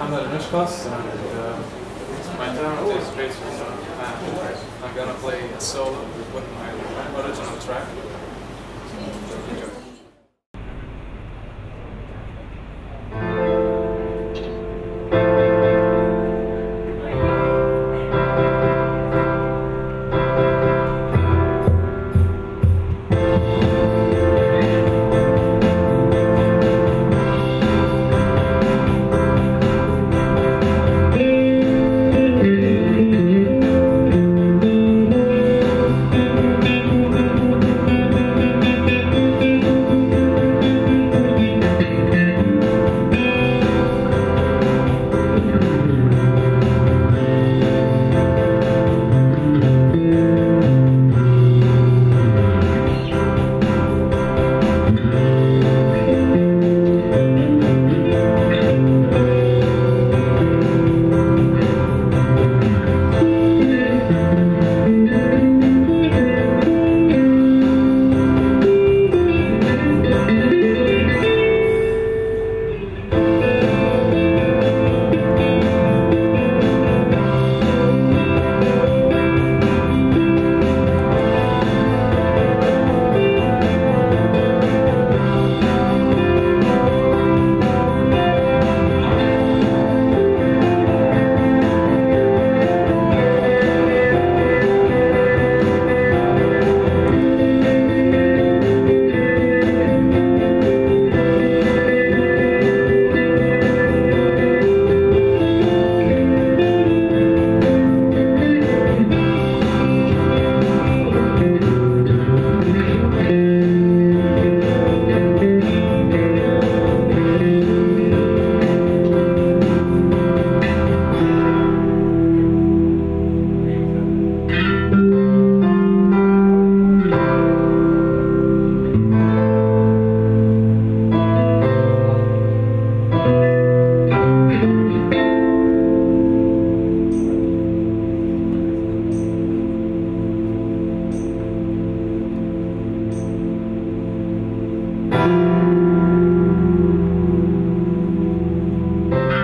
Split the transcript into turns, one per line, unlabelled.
I'm Al-Meshkhas, and uh, my talent is based on and uh, I'm gonna play a solo with my original track.